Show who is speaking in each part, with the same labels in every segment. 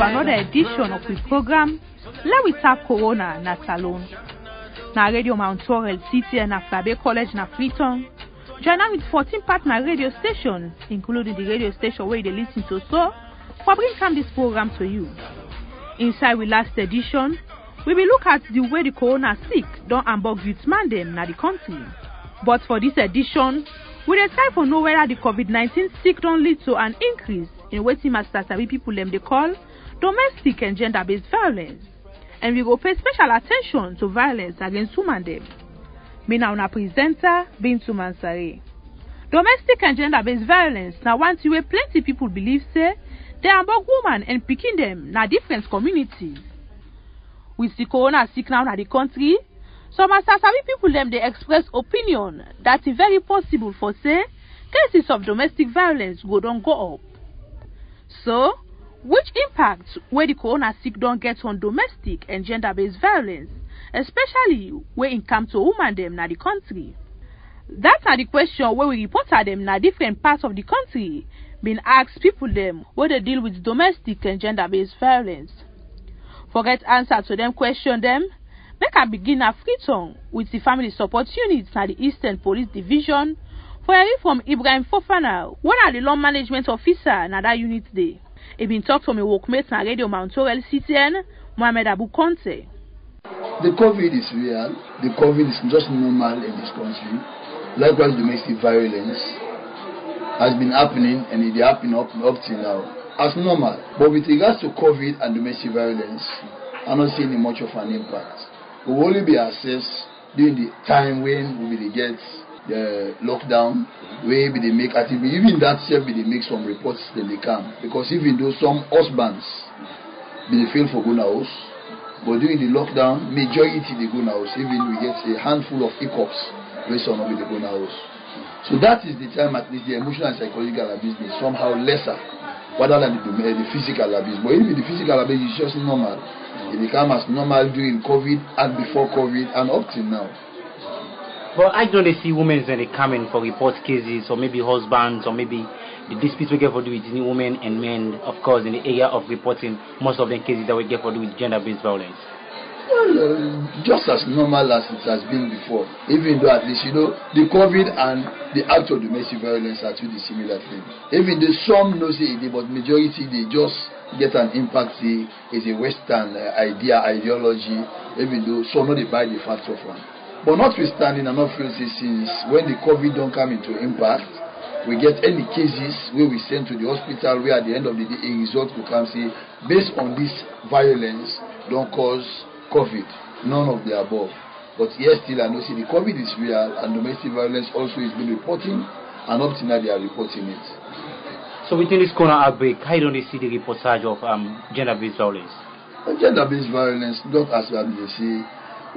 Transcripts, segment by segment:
Speaker 1: to another edition of the program Lewita Corona na Salon. Na Radio Mount Laurel City and na Flabe College na Freetown. Join with 14 partner radio stations, including the radio station where you listen to so, for bring come this program to you. Inside we last edition, we will look at the way the corona sick don hamburg youth man dem na the country. But for this edition, we try for know whether the COVID-19 sick don lead to an increase in wetin master sabi people dem dey call domestic and gender-based violence. And we go pay special attention to violence against women dem. Me na presenter Bintu Mansare. Domestic and gender-based violence na one thing plenty people believe say dey hamburg woman and pikin dem na different communities. With the corona sick now na the country, some as sabi people dem dey express opinion that e very possible for say cases of domestic violence go don go up. So, which impact wey the corona sick don get on domestic and gender-based violence, especially wey it comes to women dem na the country? That's na the question where we reporter dem na different parts of the country bin ask people dem wey they deal with domestic and gender-based violence. Forget answer to them question them, make I begin na Freetown with the family support unit na the Eastern Police Division for hearing from Ibrahim Fofana wey na the law management officer na that unit dey. E bin talk to me workmate na Radio Mount CTN, Mohammed Abu.
Speaker 2: The COVID is real. The COVID is just normal in this country. Likewise, domestic violence has been happening and it is happening up, up till now as normal. But with regards to COVID and domestic violence, I'm not seeing much of an impact. We will only be assessed during the time when we will get the lockdown, where we they make activity. Even that self, we they make some reports then they come. Because even though some husbands they fail for going house, but during the lockdown, majority they go house. Even we get a handful of hiccups where some of they go house. So that is the time at least the emotional and psychological abuse is somehow lesser rather than the, uh, the physical abuse. But even the physical abuse is just normal. It became as normal during COVID and before COVID and up till now.
Speaker 3: But I don't see women when they come in for report cases or maybe husbands or maybe the disputes we get for do with women and men, of course, in the area of reporting most of the cases that we get for do with gender-based violence.
Speaker 2: Well, uh, just as normal as it has been before. Even though at least you know the COVID and the act of domestic violence are two dissimilar things. Even though some know it, but majority they just get an impact say is a Western uh, idea ideology. Even though some know they buy the facts of one. But notwithstanding, I'm not feel say since when the COVID don't come into impact, we get any cases where we send to the hospital where at the end of the day a result will come say based on this violence don't cause COVID. None of the above. But yes, still I know see the COVID is real and domestic violence also is been reporting and up now they are reporting it.
Speaker 3: So within this corona outbreak, how don't they see the reportage of um, gender-based violence?
Speaker 2: Gender-based violence, not as well they say,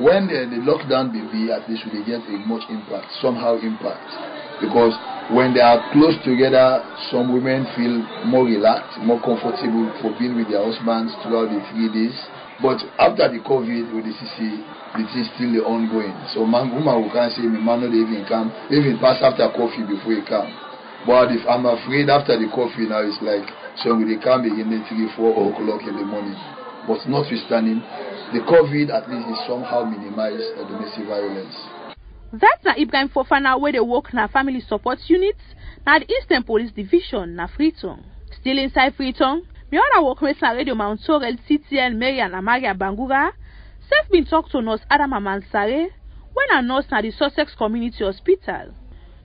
Speaker 2: when the, the lockdown will be, at least we get a much impact, somehow impact. Because when they are close together, some women feel more relaxed, more comfortable for being with their husbands throughout the three days. But after the COVID, with the CC, it is still ongoing. So man, woman who can't say me, man, not even come, even pass after coffee before he come. But if I'm afraid after the coffee now, it's like, so they come again at 3, 4 o'clock in the morning. But notwithstanding, the COVID at least is somehow minimized the domestic violence.
Speaker 1: That's na Ibrahim Fofana where they work in na family support unit na the Eastern Police Division na Freetown. Still inside Freetown, me other workmates na Radio Mount Aureol, CTN, Mary and Amaria Bangura, Sef been talk to nurse Adama Mansare when a nurse na the Sussex Community Hospital.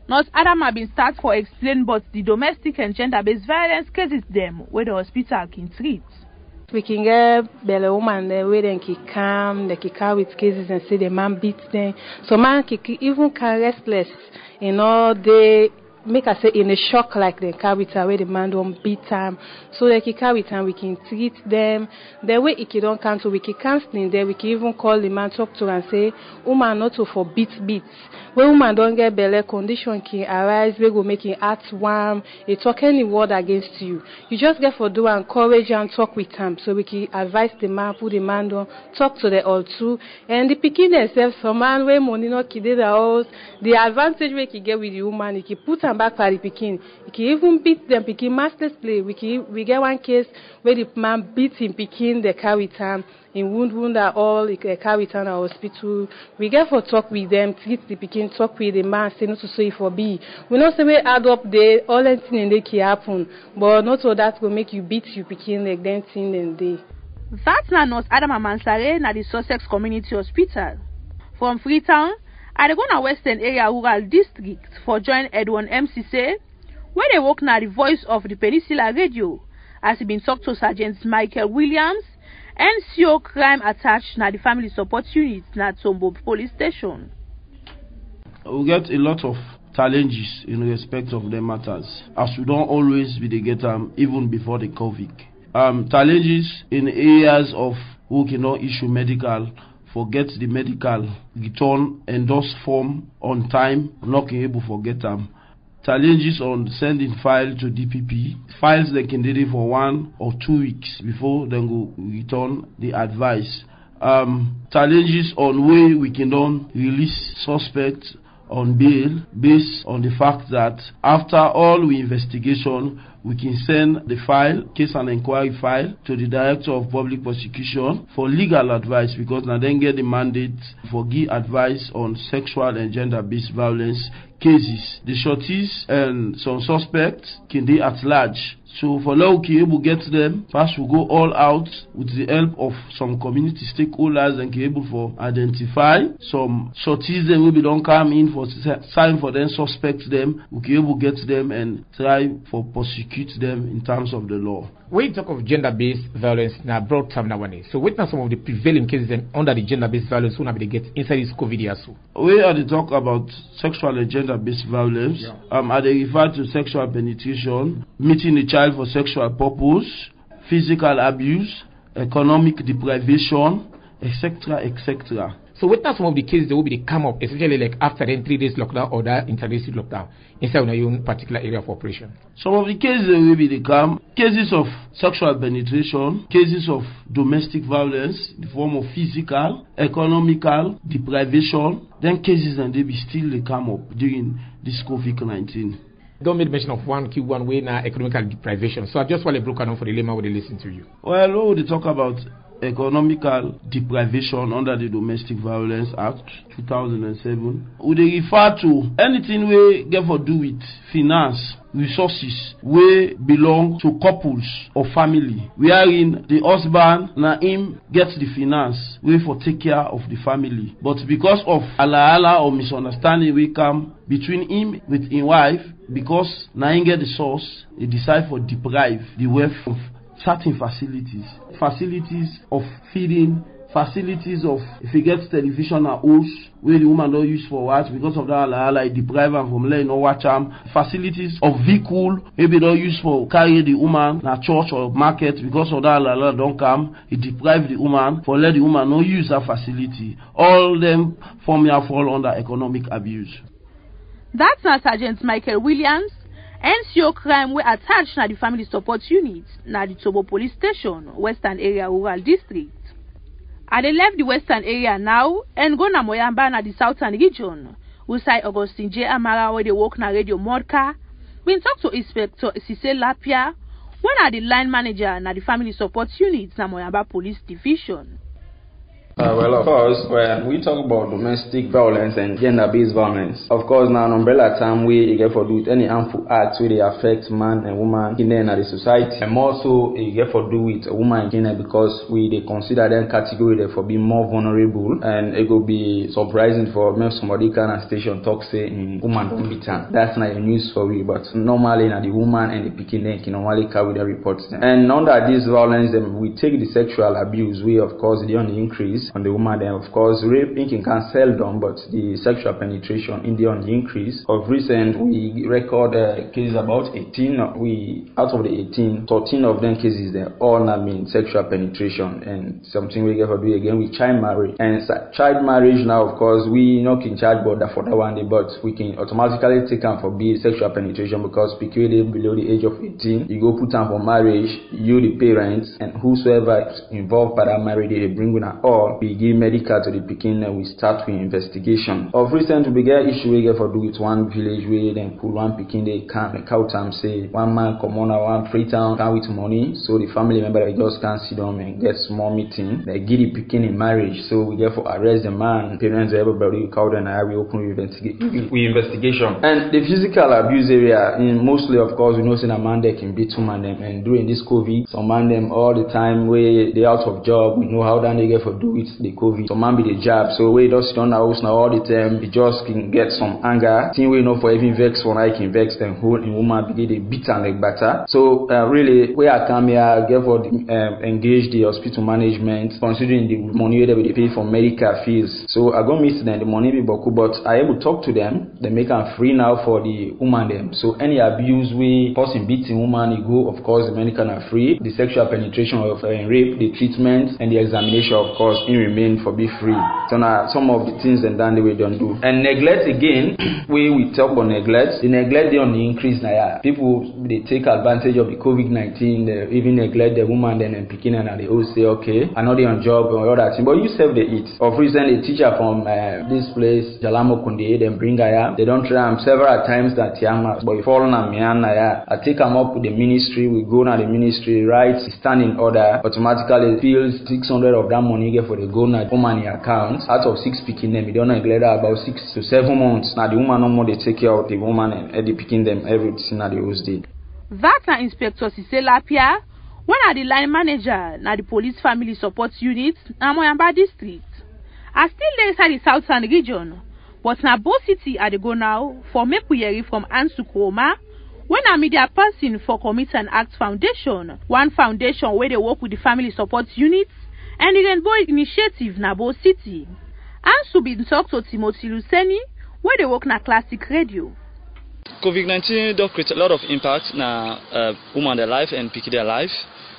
Speaker 1: Nurse Adama been start for explain but the domestic and gender-based violence cases them where the hospital can treat.
Speaker 4: We can get woman there where they can come, they can come with cases and say the man beats them. So man can even can restless, you all they make i say in a shock like dem carry am wey the man don beat am so dem can carry am we can treat dem the way e can don cancel we can counseling there. We can even call the man talk to am say woman no to for beat beat when woman don get belle condition can arise wey go make im heart warm. E talk any word against you. You just get for do am encourage am talk with am so we can advise the man put the man down talk to the all two. And the pikin dem sef some man wey money no dey their house. The advantage wey e can get with the woman e can put am back for the pikin. E can even beat dem pikin massless play. We can we get one case wey the man beat him pikin dey carry am him wound wound are all e carry am na hospital. We get for talk with dem treat the pikin talk with the man say no to so e for be. We know say wey add up dey all anything dey can happen. But not all that go make you beat your pikin like dem thing dem dey.
Speaker 1: that na nurse adama mansare na the sussex community hospital. From freetown go western area rural district for join edwin mcc wey they work now the voice of the peninsula radio as e bin talk to sergeant michael williams nco crime attached na the family support unit na tombo police station.
Speaker 5: we get a lot of challenges in respect of the matters as we don't always be the get am even before the covid um, challenges in areas of who cannot issue medical forget the medical return endorse form on time not able forget am challenges on sending file to dpp files dem can dey for one or two weeks before dem go return the advice. Um, challenges on way we can don release suspects on bail based on the fact that after all we investigation we can send the file case and inquiry file to the director of public prosecution for legal advice because na dem get the mandate for give advice on sexual and gender based violence cases. The shorties and some suspects can dey at large so for now we can able get them first we go all out with the help of some community stakeholders and able for identify some shorties dem wey be don come in for sign for them suspect them we can able get them and try for prosecute them in terms of the law.
Speaker 6: when you talk of gender-based violence na broad term nowadays so wetin are some of the prevailing cases under the gender-based violence bin dey get inside this covid year so.
Speaker 5: i dey talk about sexual and gender-based violence
Speaker 6: Yeah.
Speaker 5: um, i dey refer to sexual penetration meeting a child child for sexual purpose, physical abuse, economic deprivation, etc., etc.
Speaker 6: So what are some of the cases that will be the come up, especially like after then three days lockdown or that interdicted lockdown inside of your own particular area of operation?
Speaker 5: Some of the cases that will be the come, cases of sexual penetration, cases of domestic violence in the form of physical, economical deprivation, then cases and they be still the come up during this COVID-19.
Speaker 6: Don't make mention of one key one way now economic deprivation. So I just want to broken down for the layman when they listen to you.
Speaker 5: Well, what would you talk about economical deprivation under the Domestic Violence Act 2007, we dey refer to anything wey get for do with finance, resources wey belong to couples or family wherein the husband na him get the finance wey for take care of the family. But because of alahala or misunderstanding wey come between him with him wife because na him get the source he decide for deprive the wealth of certain facilities. Facilities of feeding facilities of if e get television and hose wey the woman don use for what because of that wahala e deprive am from letting no watch am facilities of vehicle wey be don use for carry the woman na church or market because of that wahala don come e deprive the woman for let the woman no use that facility. All dem form fall under economic abuse.
Speaker 1: That's na Sergeant Michael Williams, NCO crime wey attach na the family support unit na the Tobo police station, Western Area Rural District. I dey left the Western area now and go na Moyamba na the Southern region. Usai Augustine J. Amara wey dey work na Radio Modka bin talk to Inspector Sise Lapia wey na the line manager na the family support unit na Moyamba Police Division.
Speaker 7: Uh, well, of course, when we talk about domestic violence and gender-based violence, of course, now an umbrella term we get for do with any harmful acts where they affect man and woman in the the society, and more so it get for do with a woman in there because we they consider them category there for being more vulnerable, and it will be surprising for maybe somebody can of station talk say mm, woman don't am. That's not a news for we, but normally now the woman and the picking then can normally carry the reports. And under this violence, then we take the sexual abuse, we of course they on the increase on the woman. Then of course, rape in can seldom, but the sexual penetration in the on the increase. Of recent, we record uh, cases about 18. We out of the 18, 13 of them cases they all not mean sexual penetration and something we get to do again with child marriage. And child marriage now, of course, we not in charge border for that one day, but we can automatically take them for be sexual penetration because because below the age of 18, you go put them for marriage, you the parents and whosoever involved by that marriage, they bring with all, we give medical to the pikin we start with investigation. Of recent, we get issue we get for do with one village where then pull one pikin, they can't make out time say one man come on one free town come with money, so the family member they just can't sit down and get small meeting. They give the pikin in marriage, so we get for arrest the man, parents, everybody, we call them and we open investigation. We investigation and the physical abuse area in mostly of course we know say a man they can beat two man them and during this COVID, some man them all the time where they out of job, we know how that they get for do it the COVID. Some man be the job, so we just on house now all the time, we just can get some anger. Thing we know for even vex one, I can vex them whole in woman begin they beat and like better. So uh, really where I come here, get for the, um, engage the hospital management considering the money that we pay for medical fees. So I go miss them the money be boku, but I able talk to them. They make them free now for the woman them. So any abuse we person beating woman, you go of course the medical are free. The sexual penetration of uh, rape, the treatment and the examination of course in remain for be free. So now some of the things and then we don't do. And neglect again, we we talk on neglect. The neglect they on the increase now. Yeah. People they take advantage of the COVID nineteen, they even neglect the woman then and picking and they all say okay, I know they on job or all that thing, but you save the eat. Of recent a teacher from uh, this place, Jalamo Kunde, they bring her They don't try him several times that young but you fall on me and I take him up with the ministry, we go now the ministry, right, stand in order, automatically feels 600 of that money get for the go now woman account. Out of six picking them, you don't neglect about six to seven months. Now the woman no more they take care of the woman and Eddie picking them everything that they always did.
Speaker 1: That na Inspector Sise Lapia, when na the line manager na the police family support unit na Moyamba district. I still dey inside the southern region, but na Bo City I dey go now for hear from Ansu Kroma, when na media person for Commit and Act Foundation, one foundation wey dey work with the family support unit, and the Rainbow Initiative na Bo City. Ansu bin talk to Timothy Luseni, wey dey work na Classic Radio.
Speaker 8: COVID-19 does create a lot of impact na uh, woman their life and pikin their life,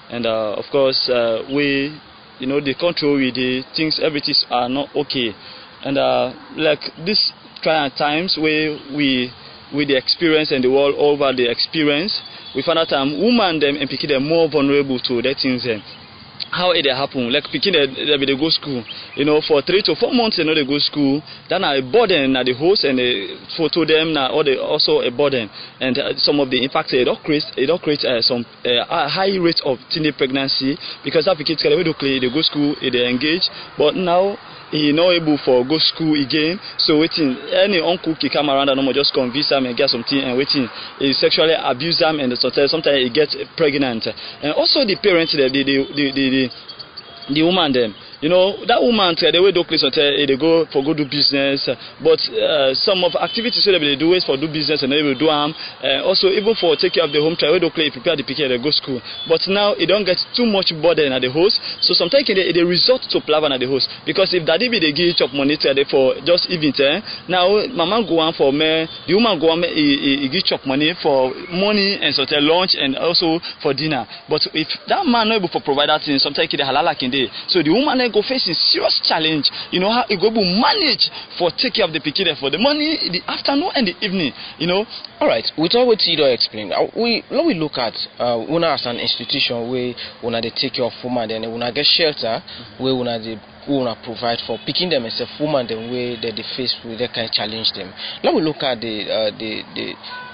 Speaker 8: and uh, of course uh, we, you know, the control with the things, everything are not okay, and uh, like this trying times where we, with the experience and the world over the experience, we find out um, women them and pikin them more vulnerable to that things. How it dey happen like pikin dey dey go school you know for three to four months they no dey go school. That na a burden na the host and the photo dem na all the also a burden. And uh, some of the impact e don create e don create uh, some uh, high rate of teenage pregnancy because that pikin wey play e dey go school e dey engage. But now he no able for go school again. So wetin any uncle he come around and no just convince am and get something and wetin he sexually abuse am and sometimes sometimes he get pregnant. And also the parents the the the the the, the woman dem you know that woman tell the way do place hotel they go for go do business but uh, some of activities wey dem dey do is for do business and they will do am. Uh, also even for take care of the home child wey do play prepare the pikin dey go school. But now e don get too much burden at the house so sometimes e dey e resort to palava at the house. Because if daddy be dey give chop money tell dey for just event eh now mama go am for me the woman go am e e e give chop money for morning and sometimes lunch and also for dinner. But if that man no able for provide that thing sometimes dey halala kinde so the woman go facing serious challenge you know how e go able manage for take care of the pikin for the morning the afternoon and the evening you know.
Speaker 9: all right with all wetin you don explain uh, we let we look at uh, una as an institution wey una dey take care of woman then una get shelter mm-hmm. wey una dey we want provide for picking them as a woman the way that they face with that kind of challenge them. Let me look at the uh, the, the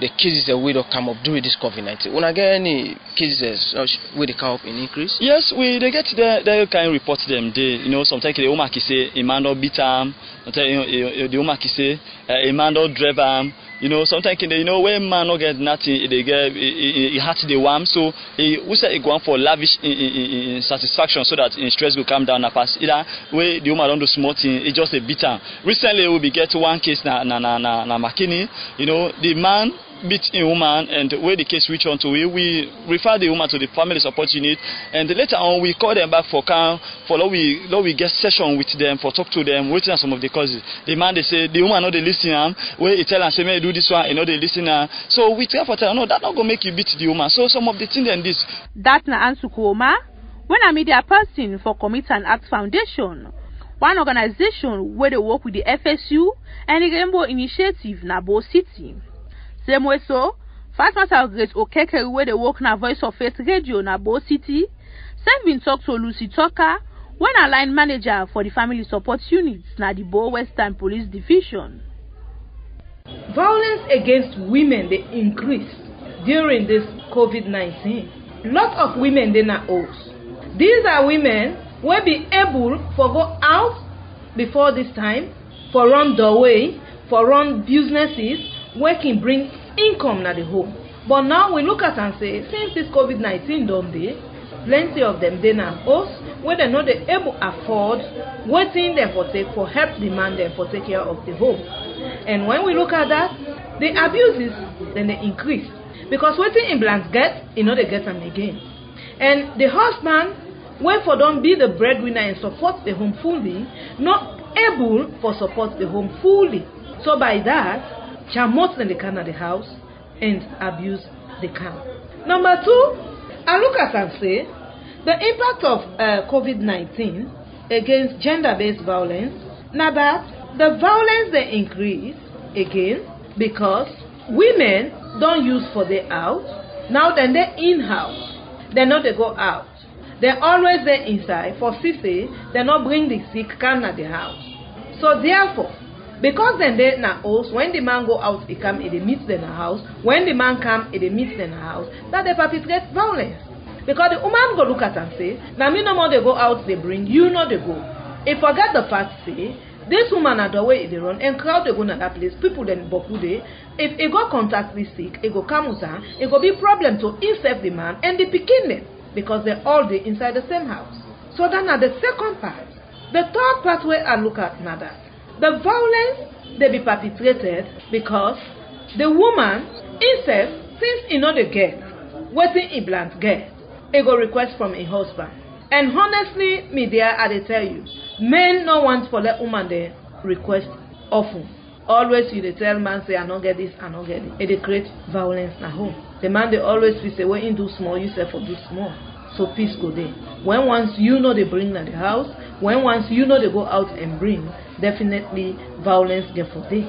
Speaker 9: the cases that we don't come up during this COVID nineteen. When I get any cases uh, where they come up in increase?
Speaker 8: Yes, we they get the they kind of report them. They you know sometimes the woman can say a man not beat them, the woman can say a man not drive them you know sometimes you know when man no get nothing dey get e heart dey warm so e who say e go for lavish in, in, in satisfaction so that im stress go calm down na pass. Either wey the woman don do small thing e just beat am recently we be get one case na na na na makini. You know the man beat a woman and where the case reach on to, we, we refer the woman to the family support unit. And later on we call them back for can for law we law we get session with them for talk to them waiting on some of the causes. The man they say the woman know they listen am where he tell am say may do this one? You know they listen am so we tell for tell no that not gonna make you beat the woman. So some of the things and this.
Speaker 1: Dat na Ansu Kuoma, when a media person for Commit and Act Foundation, one organization where they work with the FSU and the Rainbow Initiative na Bo City. Same way so, Fatma Great Okeke where they work na Voice of Faith Radio na Bo City, send been talk to Lucy Tucker, when a line manager for the Family Support Unit na the Bo Western Police Division.
Speaker 10: Violence against women dey increase during this COVID-19. Lot of women dey na house. These are women wey be able for go out before this time, for run doorway, for run businesses wey brings income na the home. But now we look at am say since this COVID-19 don dey, plenty of them dey na house wey dem no dey able afford wetin dem for take for help the man dem for take care of the home. And when we look at that, the abuses then they increase because wetin implant get, e no dey get am again. And the husband wey for don be the breadwinner and support the home fully, not able for support the home fully. So by that, dem dey carry na the house and abuse the can. Number two, I look at am say the impact of uh, COVID-19 against gender-based violence Now that the violence dey increase again because women don't use for dey out now dem dey in house they no they go out. Dem always dey inside. For see say dem no bring the sick can na the house. So therefore because dem dey na house when the man go out e come e dey meet dem na house. When the man come e dey meet dem na house that dey perpetrate violence. Because the woman go look at am say na me no more dey go out dey bring you no dey go. E forget the fact say this woman na doorway e dey run and crowd dey go na that place people dem boku dey. If e go contact the sick e go come with am e go be problem to himself the man and the pikin dem because dem all dey inside the same house. So that na the second part. The third part wey i look at na that the violence dey be perpetrated because the woman himself since e no dey get wetin e plant get e go request from im husband. And honestly me there i dey tell you men no want for let woman dey request of ten always you dey tell man say i no get this i no get it. E dey create violence na home. The man dey always feel say when him do small you sef for do small. So peace go dey. When once you no dey bring na the house when once you no dey go out and bring definitely violence dey for dey.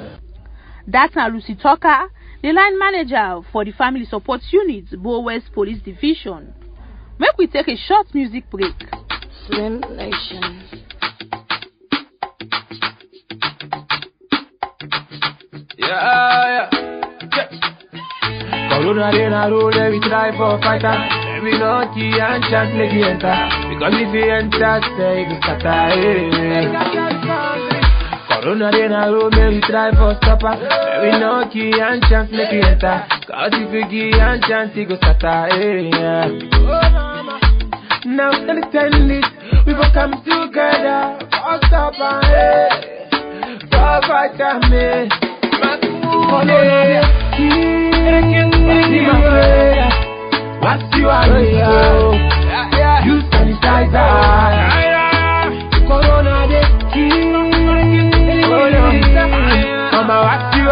Speaker 1: Dat na Lucy Tucker, the line manager for the Family Support Unit, Bo West Police Division. Make we take a short music break.
Speaker 11: Slim Nation.
Speaker 12: Yeah, yeah. Corona dey na roll, let we try for fighter. Let me not key and chance make you enter. Because if you enter, say you scatter. Corona dey na roll, let we try for stopper. Let me not key and chance make you enter. Cause if you key and chance, you go scatter. eh, yeah. Now understand this, we will come together. For stopper, eh. For fighter, me. Corona dey What's you are You sanitizer Corona dey kill Come on, what you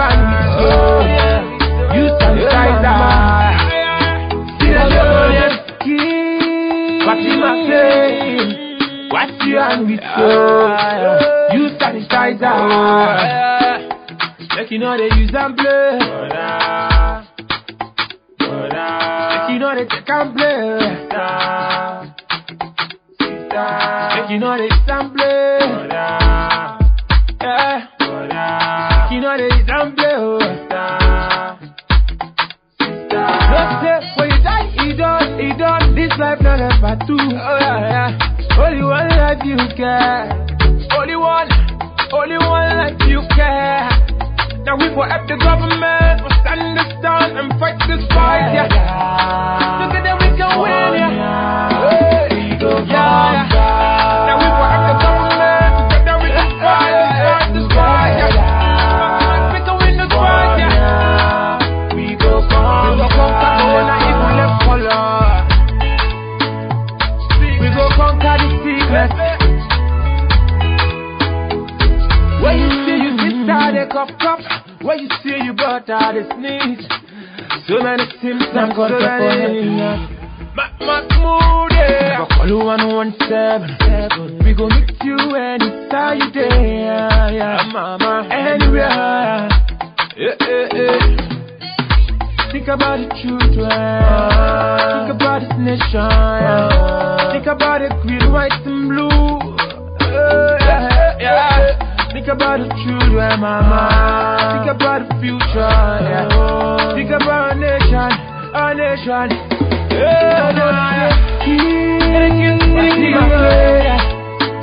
Speaker 12: You sanitizer you are saying What you are You sanitizer Make you know they use and play. Make you know they take and play. Make you know they use and play. Oh, yeah. Oh, Know they use and play. oh. Don't say when you die, done, you done. This life not ever two. Oh yeah, yeah. Only one life you care. Only one, only one life you care. Now we will help the government, we'll stand this down and fight this fight, yeah. Together we can win, yeah. Hey, yeah.
Speaker 13: What I just need. So many things I'm put Mac Mahmood, yeah. Call you one one seven. We go meet you anytime you day, yeah, yeah. Mama, anywhere. Yeah, yeah, yeah. Think about the children. Think about this nation. yeah. Think about the green, white, and blue. Uh, yeah, yeah. Think about the children, mama. Think about the future. Yeah. Think about our nation, our nation. Yeah, yeah, yeah.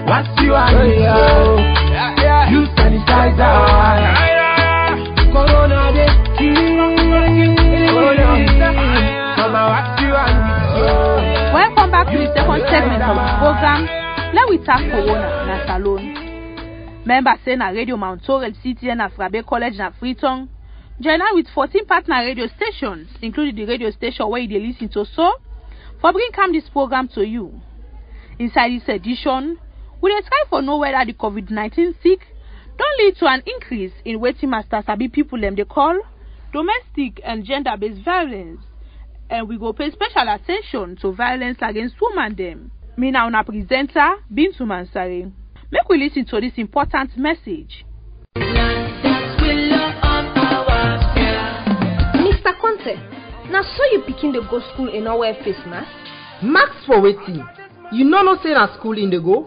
Speaker 13: What's you me? oh. You sanitizer. Corona oh.
Speaker 1: Welcome back to the second segment of the program. Let we talk Corona na Salone. Member say na Radio Mount Aureol CTN na Fourah Bay College na Freetown. Join am with 14 partner radio stations, including the radio station where you dey lis to so, for bring come this program to you. Inside this edition, we dey try for know whether the COVID-19 sick don lead to an increase in wetin master sabi people dem dey call domestic and gender-based violence and we go pay special at ten tion to violence against woman dem. Me na una presenter Bintu Mansare. Make we lis ten to this important message.
Speaker 14: mr conte na so you pikin dey go school no wear face mask.
Speaker 15: mask for wetin you no know say na school im dey go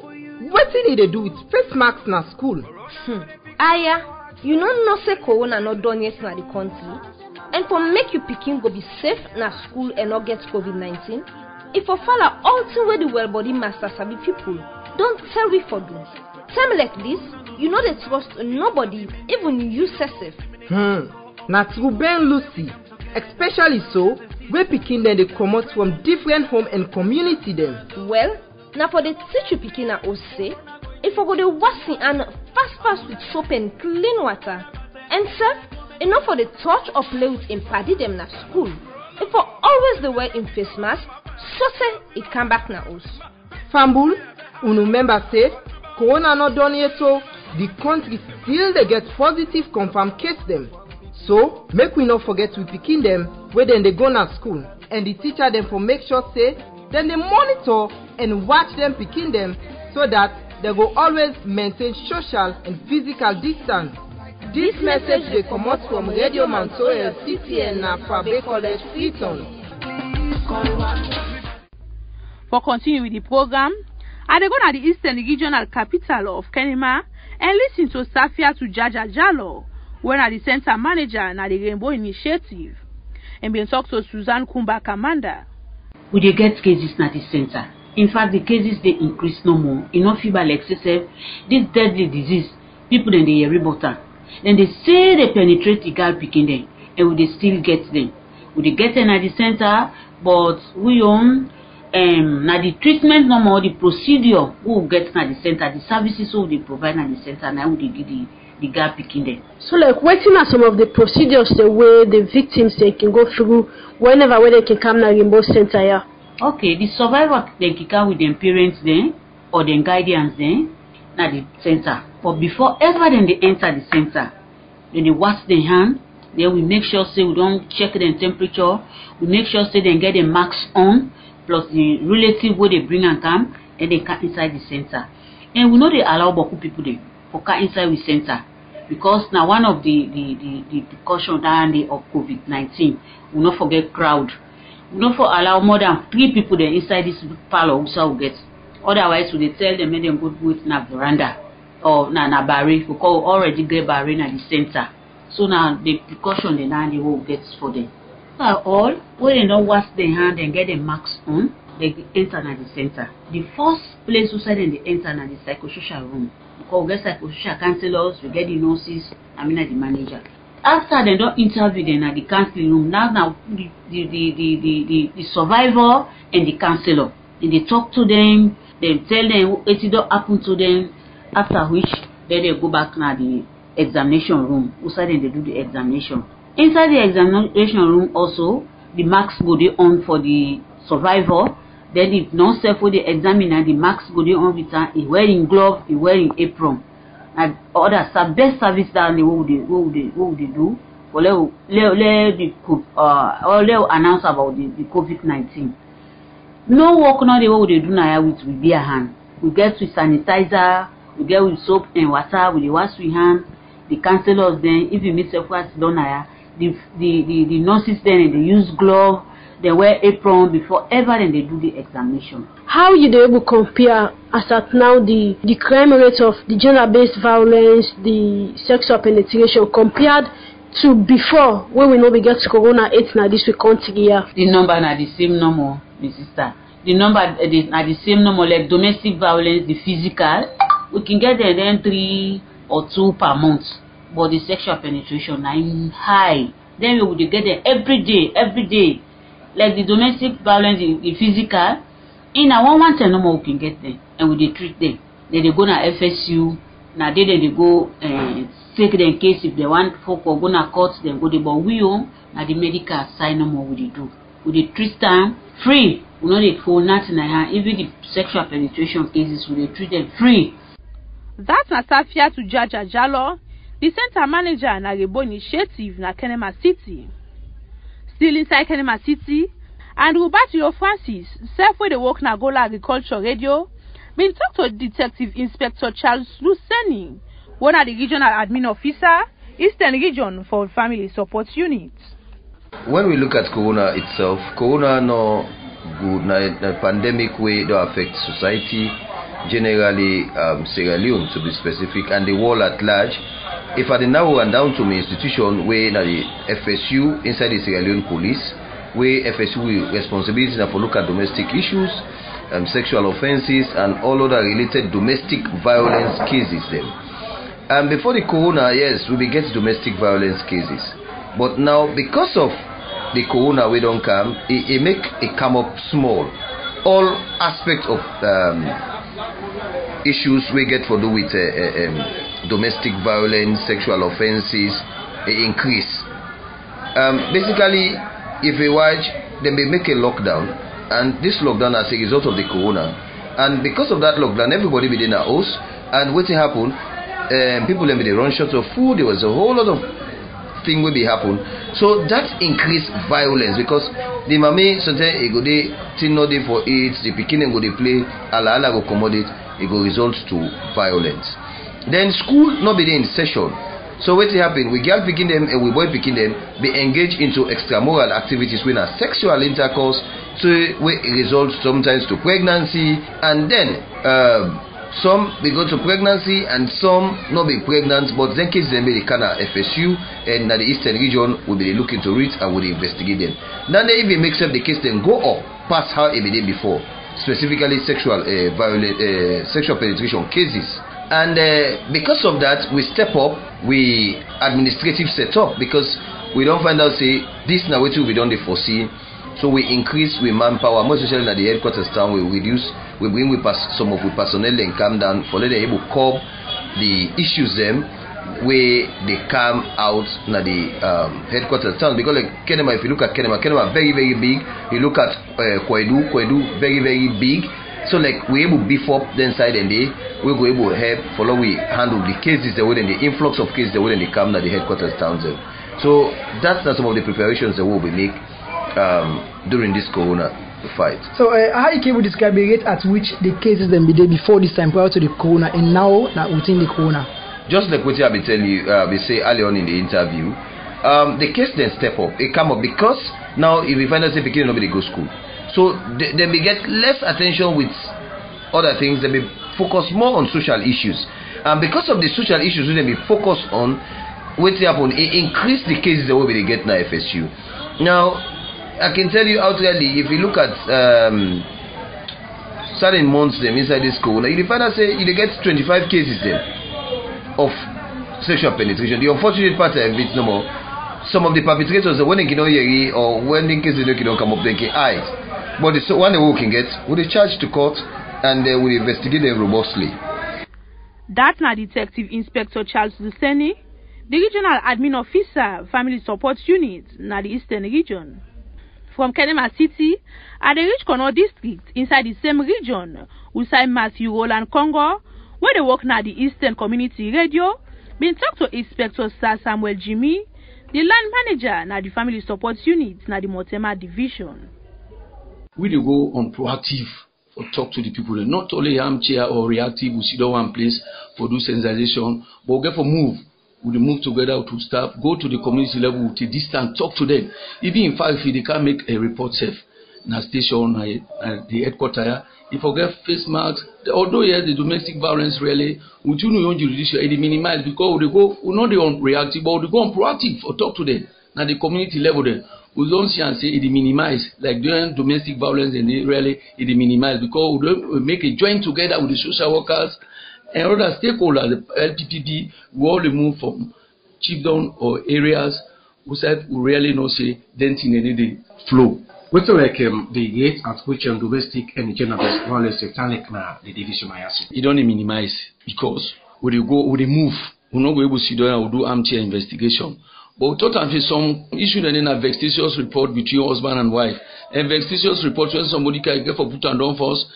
Speaker 15: wetin e dey do with face mask na school.
Speaker 14: Hmm. aya you no know say corona no done yet na the country and for make you pikin go be safe na school and no get covid-19 e for follow all thing wey the well body master sabi people don tell we for do time like this you no dey trust nobody even you sef.
Speaker 15: Hmm. na ben lucy especially so wey pikin dem dey comot from different home and community dem.
Speaker 14: well na for the teach you pikin na say e for go dey wash and fast fast with soap and clean water and sef e no for dey touch or play with im padi dem na school e for always dey wear im face mask so say e come back na us.
Speaker 15: fambul unu member say corona no done yet o the country still dey get positive confirmed case dem so make we no forget we pikin dem wey dem dey go na school and the teacher dem for make sure say dem dey monitor and watch dem pikin dem so that dem go always maintain social and physical distance. dis message dey comot from radio mount aureol ctn na fourah bay college freetown.
Speaker 1: For continue with the program, Go na the Eastern Regional Capital of Kenema and lis ten to Safiatu Jaja Jalo, wey na the center manager na the Rainbow Initiative, and bin talk to Susan Kumba Kamanda.
Speaker 16: we dey get cases na the center. In fact the cases dey increase no more. E no fit by say this deadly disease people dem dey yeri about dem dey still dey penetrate the girl pikin dem and we still get dem. We get dem at the center but we own um, na the treatment normal the procedure wey we get na the center the services wey we dey provide na the center na we dey give the the girl pikin dem.
Speaker 17: So like wetin are some of the procedures the way the victims they can go through whenever wey they can come na Rainbow Center here?
Speaker 16: okay the survivor dem kika with dem parents dem or dem guardians dem na the center but before ever dem dey enter the center dem dey wash dem hand then we make sure say we don check dem temperature we make sure say dem get dem mask on plus the relative wey dey bring am come then dem come inside the center. And we no dey allow boku people dem for car inside we center. Because na one of the the the the precaution that day of covid nineteen. We no forget crowd. We no for allow more than three people dem inside this parlour wusa we get. Otherwise we dey tell dem make dem go it na veranda or na na because we already get bare na the center. So na the precaution dem na dey wey we get for dem na all wey dem don wash dem hand and get dem marks on dey enter na the center. The first place wey dem dey enter na the psychosocial room because we get psychosocial counselors we get the nurses i mean the manager. After dem don interview dem at the counseling room. Now na the the the the the the the survivor and the counselor. And they talk to them, they tell dem wetin don happen to them, after which dem dey go back na the examination room. Outside dem they do the examination inside the examination room also the marks go dey on for the survivor. Then the nurse sef wey dey examiner, the marks go dey on with am e wearing glove e wear im apron. Na other ser best service that day wey we dey wey we dey wey we dey do. But let let let the uh, or let announce about the the covid nineteen. No work no dey wey we dey do here with we bare hand. We get with sanitizer we get with soap and water we wash we hand. The counsellors dem if you sefua sit down na the the the the nurses dem they use glove they wear apron before ever dem they do the examination.
Speaker 17: how you dey able compare as at now the the crime rate of the gender-based violence the sexual penetration compared to before when we no be get corona eight na this we country here.
Speaker 16: the number na the same number my sister the number uh, the, na the same number like domestic violence the physical we can get them then three or two per month but the sexual penetration na im high. Then we dey get them every day every day. Like the domestic violence the, the physical in na one one ten number we can get them and we dey treat them. They dey go na fsu na there dem dey go uh, take dem case if dem wan for for go na court dem go dey but we own na the medical side number we dey do. We dey treat am free. We no dey hold nothing na hand. Even the sexual penetration cases we dey treat them free.
Speaker 1: that na safiatu jaja jalo the center manager na rebo initiative na kenema city still inside kenema city and rubatio francis sef wey dey work na gola agriculture radio bin talk to detective inspector charles luseni wey na the regional admin officer eastern region for family support unit.
Speaker 18: when we look at corona itself corona no good na na pandemic wey don affect society generally um, sierra leone to be specific and the world at large if i narrow am down to my institution wey na the fsu inside the sierra leone police wey fsu responsibility for look at domestic issues um, sexual offences and all other related domestic violence cases and before the corona yes we bin get domestic violence cases. But now because of the corona wey don come e make e come up small. All aspects of um, issues we get for do with uh, uh, um, domestic violence sexual offences e increase. Um, basically if we watch dem dey make a lockdown and this lockdown as a result of the corona. And because of that lockdown everybody dey na house and wetin happen um, people dem be run short of food there was a whole lot of thing will be happen. So that increase violence because the mami sometimes e go dey thing no for it the dem go dey play alaala go accommodate it go result to violence then school no be dey in session. So wetin happen we girl pikin dem and we boy pikin dem be engage into extramural activities wey na sexual intercourse so wey result sometimes to pregnancy and then um, some be go to pregnancy and some no be pregnant but then cases dem be dey kind of fsu and na the eastern region we be dey look into it and we dey investigate them. Now they even make sef the case dem go up pass how e be dey before specifically sexual uh, violent uh, sexual penetration cases and uh, because of that we step up we administrative set up because we don't find out say this na wetin we don dey foresee. So we increase we manpower more especially na the headquarters town we reduce we bring we pass some of we personnel dem calm down for let dem able curb the issues dem wey dey come out na the um, headquarters town. Because like kenema if you look at kenema kenema very very big. You look at uh, koidu koidu very very big so like we able beef up the inside and dey we go able help follow we handle the cases the wey dem dey influx of cases the wey dem dey come na the headquarters towns dem so that's some of the preparations dem wey we make um, during this corona fight.
Speaker 11: So, uh, how you can describe the rate at which the cases them be there before this time prior to the corona and now now within the corona?
Speaker 18: just like wetin i bin tell you uh, bin say early on in the interview um, the case then step up It come up because now if we find out say pikin no be dey go school so they, dem be get less attention with other things. They may focus more on social issues. And because of the social issues they may focus on wetin happen it increase the cases wey we dey get na fsu now i can tell you outrightly if you look at um, certain months dem inside this school now you find out say you get twenty-five cases dem of sexual penetration the unfortunate part of it no more. Some of the perpetrators when they cannot hear or when in case they don't come up they can hide but the one they we can get we dey charge to court and uh, we investigate them robustly.
Speaker 1: Dat na Detective Inspector Charles Luseni, the Regional Admin Officer, Family Support Unit, na the Eastern Region. From Kenema City, at the Rich Kono District, inside the same region, Usai Matthew Roland Congo, where they work na the Eastern Community Radio, been talk to Inspector Sir Samuel Jimmy, The line manager na the family support unit na the Motema division.
Speaker 19: We dey go on proactive for talk to the people dem not only armchair or reactive we sit down one place for do sensitization but we get for move. We dey move together to staff go to the community level with a distance talk to them. Even in fact if you dey can make a report sef na station na na the headquarter you for get face mask. Although yes the domestic violence really with you your own jurisdiction e dey minimize because we dey go we no dey on reactive but we dey go on proactive for talk to them. Na the community level dem we don see am say e dey minimize like during domestic violence dem dey really e dey minimize because we don we make a join together with the social workers and other stakeholders the lppb we all dey move from chiefdom or areas. We sef we really know say dem thing dey dey flow.
Speaker 6: Wetin like um, the rate at which um, domestic and gender-based violence satanic na the division I ask
Speaker 19: e don dey minimize because we dey go we dey move we no go able sit down and do armchair investigation but we am say some issue dem dey na vexatious report between husband and wife. And vexatious report when somebody carry get for put am down first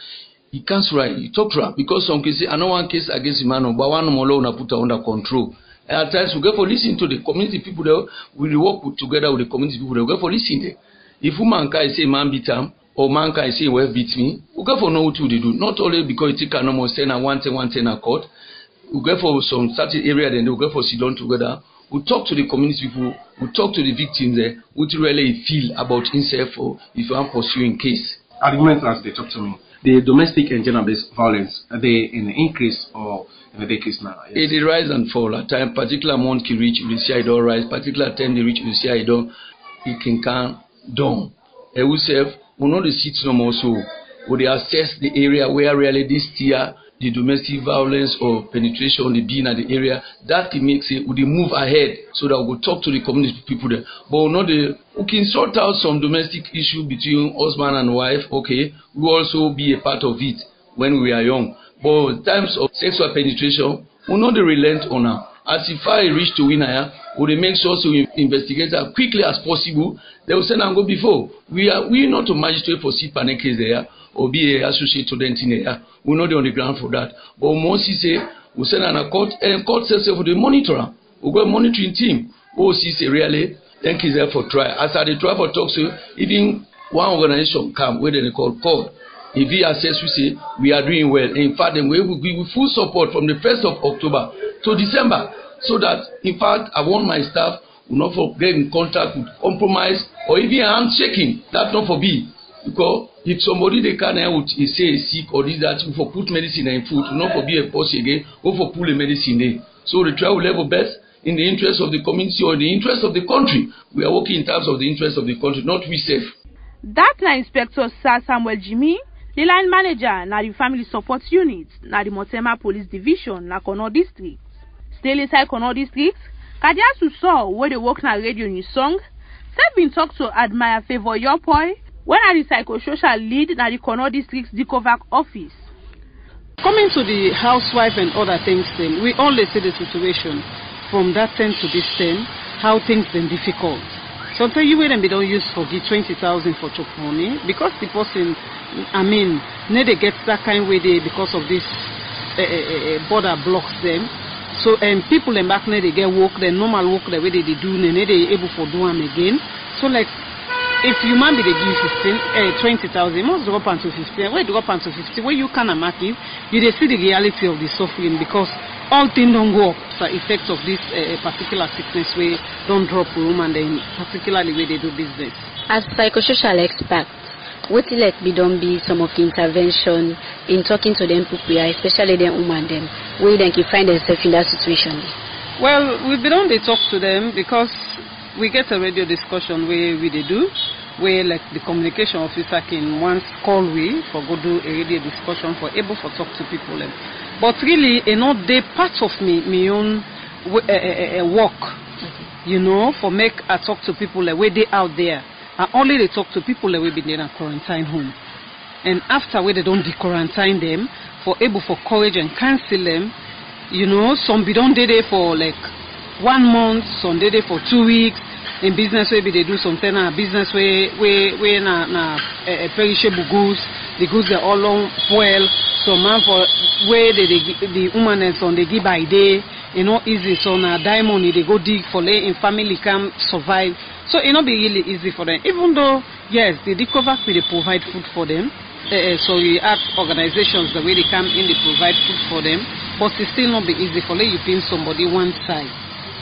Speaker 19: he cancel am he talk to am because some case say i no wan case against o but one omolo una put am under control. And at times we get for lis ten to the community people there. We work together with the community people there. We get for lis ten there. If woman carry say man beat am or man carry say wife beat me we get for know we dey do. Not only because you think i no must send am one thing one thing na court we get for some certain area dey we get for sit down together we talk to the community people we talk to the victims there wetin really feel about himself or if you wan pursuing case.
Speaker 6: At the moment as they talk to me, the domestic and gender-based violence, are they in increase or in a decrease now?
Speaker 19: e dey rise and fall at time particular month e reach you dey see how e don rise particular time dey reach you dey see how e don e kinkan down ewu sef we no dey sit no more so we assess the area where really this tier the domestic violence or penetration dey be na the area that dey make say we dey move ahead so that we go talk to the community people there. But we no dey we can sort out some domestic issue between husband and wife okay we also be a part of it when we are young. But times of sexual penetration we no dey relent on am as e far e reach to win aya we dey make sure say we investigate am quickly as possible. Then we send am go before. We are we not to magistrate for see panel case there or be a associate to them thing there we no dey on the ground for that. But we see say we send am na court and court say say we dey monitor. We go monitoring team. We see say really? Dem case there for trial. As i dey try for talk say even one organization wey dem dey call call e fit assess we say we are doing well. In fact dem go able give we full support from the first of october to december. So that in fact i want my staff will not for get in contact with compromise or even handshaking that not for be because if somebody dey carry am with say e sick or this that we for put medicine in food we no for be a pause again go for pull the medicine in so the trial level best in the interest of the community or the interest of the country we are working in terms of the interest of the country not we sef.
Speaker 1: Dat na Inspector Sir Samuel Jimmy, the line manager na the family support unit na the Motema Police Division na Kono District. Still inside Kono District, Kadiasu Saw wey dey work na radio in song, sef bin talk to Admire Favour Yopoi wey na the psychosocial lead na the Kono District DICOVAC office.
Speaker 12: Coming to the housewife and other things, then we only see the situation from that time to this time, how things been difficult. Sometimes you will be don't use for the twenty thousand for chop money because the person, I mean, need they get that kind way they because of this uh, uh, border blocks them. So and people in back now they get work, the normal work the way they, they do, and they able for do them again. So like if you man be the give 15, uh, 20,000, must drop unto 15. Where drop unto 50, where you can mark it, you dey see the reality of the suffering because all things don't go up for effect of this uh, particular sickness where don't drop room and then particularly where they do business.
Speaker 20: As psychosocial expert, what let be done be some of the intervention in talking to them people, especially them women them, where they can find themselves in that situation.
Speaker 12: Well, on the talk to them because we get a radio discussion where we they do, where like the communication officer can once call we for go do a radio discussion for able for talk to people. Them. But really, you know, they part of me, my own uh, uh, uh, work, you know, for make I talk to people like where they out there. I only they talk to people that will be in a quarantine home. And after where they don't de-quarantine them, for able for courage and cancel them, you know, some be don't there for like one month, some dey there for two weeks. In business way, be they do something na business way way way na na uh, perishable goods. The goods are all long well. So man for they, they gi- the woman and son they give by day. e no easy. So na diamond e dey go dig for lay im family can survive. So e no be really easy for them. Even though yes the dikovac we dey provide food for them. Uh, so we have organizations the way they come in dey provide food for them. But e still no be easy for lay you pin somebody one side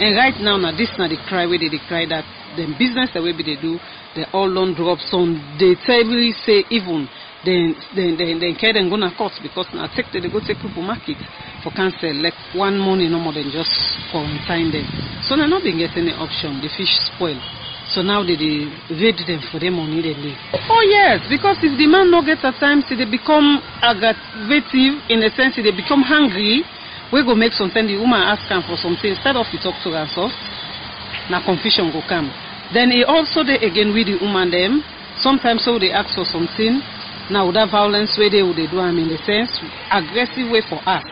Speaker 12: and right now na this na the cry wey dey dey cry that dem business the way dey do dey all don drop. Some tell me say even dem dem dem carry dem go na court because na take dey go take people market for cancel like one morning no more than just quarantine them so dem no bin get any option. The fish spoil. So now they dey raid them for their money dem dey. oh yes because if the man no get at times dey become aggravative in the sense dey become hungry wey go make sometimes the woman ask am for something instead of e talk to am soft na confusion go come. Then e also dey again with the woman dem. Sometimes so dey ask for something na with violence wey dey dey do am in the sense aggressive way for her.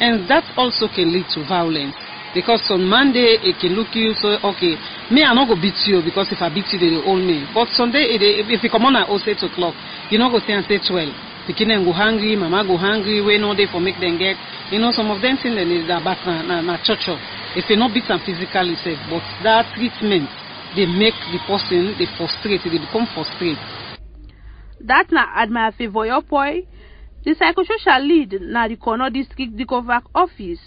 Speaker 12: And that also can lead to violence. Because on monday e can look you so okay me i no go beat you because if i beat you they dey hold me. But sunday e dey if you comot na oh eight o'clock. You no go see am say twelve pikin dem go hungry mama go hungry wey no dey for make them get you know some of them thing dem dey about na na na church if you no beat am physically safe, but that treatment they make the person they frustrate dey become frustrate.
Speaker 1: dat na admiral favoyopoy di psychosocial lead na di kono district dikovac office.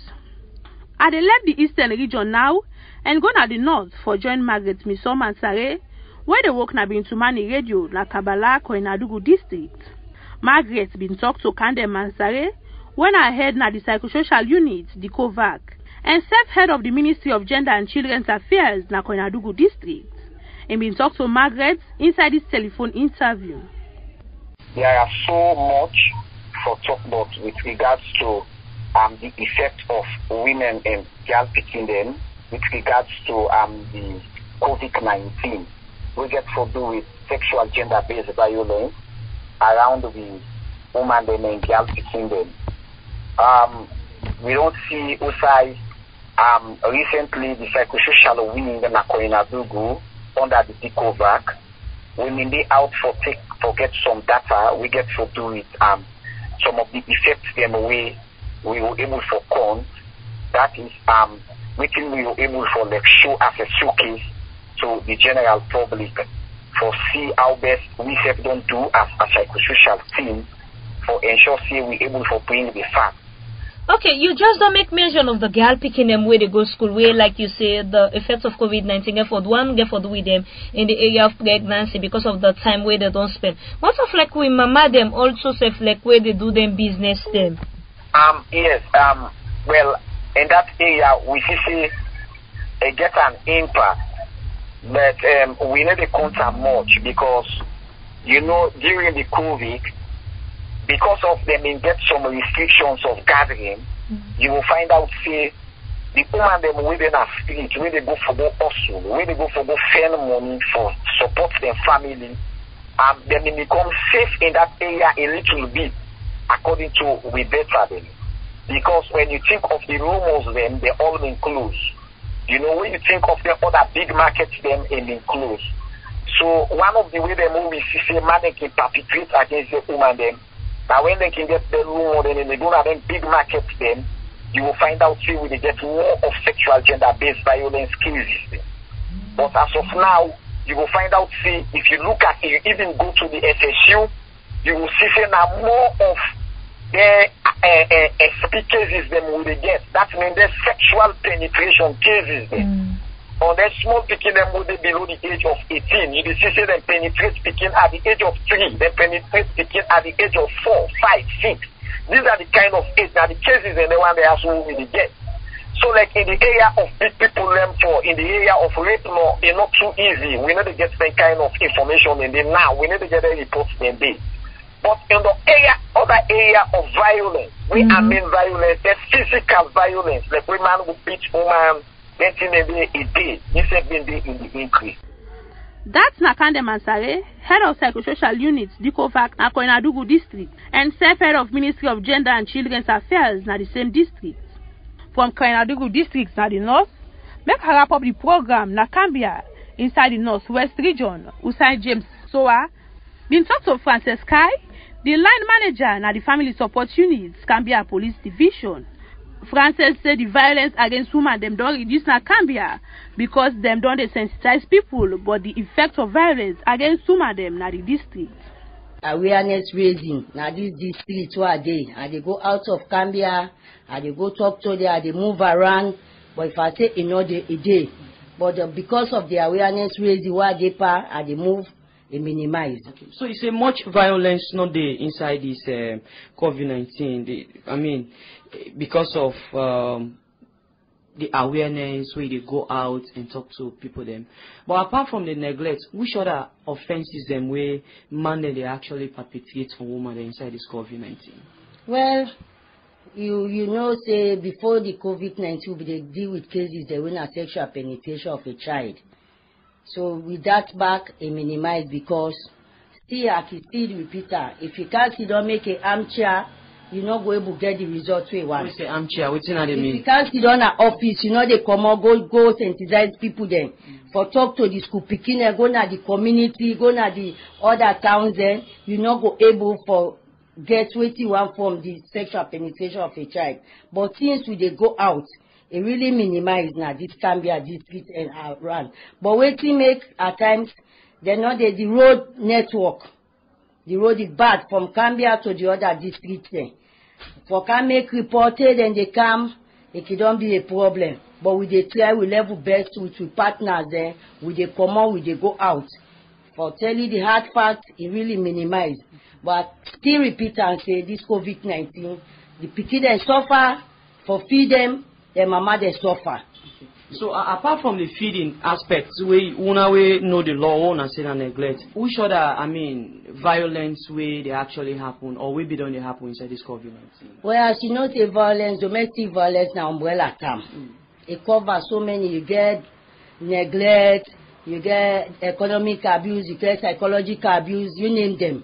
Speaker 1: I dey left the eastern region now and go na the north for join margaret misom ansare wey dey work na bintumani radio na kabala koinadugu district margaret bin tok to kandem ansare wey na head na di psychosocial unit dikovac and serve head of the ministry of gender and children's affairs na koinadugu district. Im been tok to margaret inside this telephone interview.
Speaker 21: There are so much for talk about with regards to um, the effect of women and girl picking them with regards to um, the COVID-19. We get to do with sexual gender-based violence around the woman them and girl picking them. Um, we don't see OSI um, recently the psychosocial wing in Nakoinadugu under the DICOVAC when they out for take for get some data, we get to do it um some of the effects them away we were able for count. That is um within we were able for like show as a showcase to the general public for see how best we have don't do as a psychosocial team for ensure see we able for bring the fact
Speaker 14: Okay, you just don't make mention of the girl picking them where they go school, where, like you say, the effects of COVID 19 get for one, get for with them in the area of pregnancy because of the time where they don't spend. What of like with mama them also say like where they do them business them?
Speaker 21: Um, yes, um, well, in that area, we see say, it get an impact, but um, we need to counter much because, you know, during the COVID, because of them in get some restrictions of gathering, mm-hmm. you will find out say the woman them within a street, where they go for go hustle, where they go for go spend money for support their family, and then they become safe in that area a little bit, according to we better them. Because when you think of the rumors then they all been closed. You know, when you think of the other big markets them in been closed. So one of the way they move is say man can perpetrate against the woman them now, when they can get the room and they don't have any big markets, then you will find out when they get more of sexual gender-based violence cases. But as of now, you will find out see if you look at you even go to the FSU, you will see say now more of the uh, SP cases them will they get. That means the sexual penetration cases. Then. Mm on that small picking them would be below the age of 18. You see say them penetrate picking at the age of 3, they penetrate picking at the age of 4, 5, 6. These are the kind of age, now the cases and the one they also really get. So like in the area of big people them for, in the area of rape law, it's not too easy. We need to get some kind of information and then now we need to get a report in there. But in the area, other area of violence, we mm-hmm. I mean violence, the physical violence, like man will beat woman,
Speaker 1: Dat na Kande Mansare, head of psychosocial unit Dikovac na Koinadugu district and self head of Ministry of Gender and Children's Affairs na the same district. From Koinadugu district na the north, make her wrap up the program na Kambia inside the northwest region, Usain James Soa, been talk to Frances Kai, the line manager na the family support unit, Cambia Police Division. frances say the violence against women dem don reduce na gambia because dem don dey sensitize people but the effect of violence against women dem na the district.
Speaker 22: awareness raising na dis district wey i dey i dey go out of cambia i dey go talk to them i dey move around but if i say e no dey e dey but uh, because of the awareness raising wey i dey pa i dey move e minimize.
Speaker 23: So you say much violence not dey inside this uh, COVID-19. I mean, eh, because of um, the awareness where they go out and talk to people them. But apart from the neglect, which other offences them where man dey actually perpetrate on woman inside this COVID-19?
Speaker 22: well you you know say before the covid nineteen we dey deal with cases dem wey na sexual penetration of a child so with that back e minimize because still i can still repeat am if you can't sit down make a armchair you no go able get the result wey you want.
Speaker 23: You say armchair, wetin I dey
Speaker 22: if you
Speaker 23: mean?
Speaker 22: can't sit down at office you no dey comot go go sensitize people dem for talk to the school pikin dem eh, go na the community go na the other towns dem you no go able for get wetin you wan from the sexual penetration of a child. But since we dey go out e really minimize na this cambia district and around but wetin make at times dem no dey the road network the road is bad from cambia to the other district dem for can make report say dem dey come it can don be a problem. But we dey try we level best with we partners dem we dey comot we dey go out. For tell you the hard fact e really minimize. But still repeat am say this covid nineteen the pikin dem suffer for feed dem dem mama dem suffer.
Speaker 23: So uh, apart from the feeding aspect, wey una wey know the law, una say na neglect. Which other, I mean, violence wey dey actually happen or wey be don dey happen inside this COVID-19?
Speaker 22: well as you know say violence domestic violence na umbrella term. E cover so many. You get neglect you get economic abuse you get psychological abuse you name them.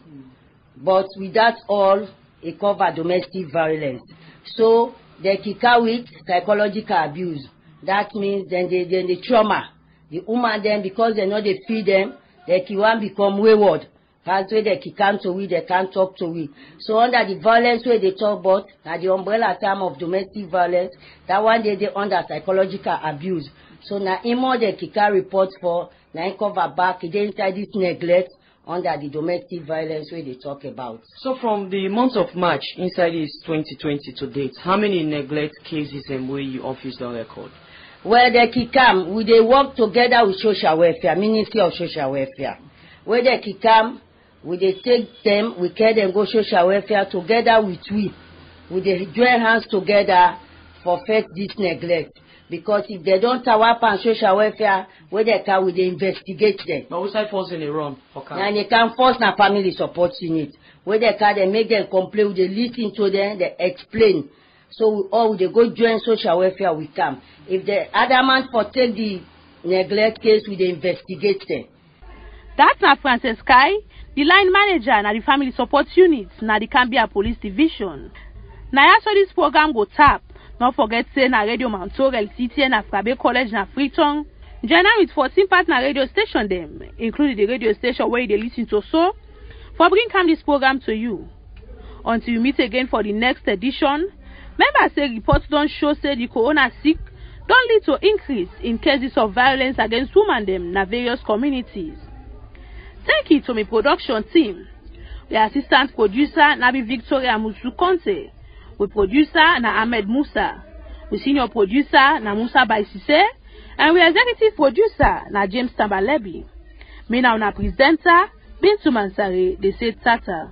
Speaker 22: But with that all e cover domestic violence. So dem kika with psychological abuse. That means dem dey dem dey trauma. The woman dem because dem no dey feed dem dem ki wan become wayward. Pass wey dem kika to we dem can talk to we. So under the violence wey dey talk about na the umbrella term of domestic violence that one dey dey under psychological abuse. So na im all dem kika report for na cover back dey inside this neglect under the domestic violence wey dey talk about.
Speaker 23: So from the month of March inside this 2020 to date, how many neglect cases and wey your office don record?
Speaker 22: well dem kikam we dey work together with social welfare ministry of social welfare wey dem kikam we dey take dem we carry dem go social welfare together with we we dey join hands together for fight this neglect because if dem don tawap am social welfare wey dem can we dey investigate dem.
Speaker 23: But which side falls in the run for camp?
Speaker 22: na dem can first na family support unit wey dem can dem make dem complain we dey lis ten to dem dey explain so we all we dey go join social welfare with am if dem adamant for take the neglect case we dey investigate dem.
Speaker 1: dat na frances kai di line manager na di family support unit na di cambia police division na ya so dis program go tap no forget say na radio mount orel ctn afabe college na freetown. Am with fourteen partner radio station dem including di radio station wey you dey lis ten to so. For bring am dis program to you until we meet again for di next edition remember say report don show say di corona sick don lead to increase in cases of violence against women dem na various communities. Thank you to my production team. The assistant producer na be victoria musu we producer na ahmed musa. We senior producer na musa baisise. And we executive producer na james tambalebi me na una presenter bintu mansare dey say tata.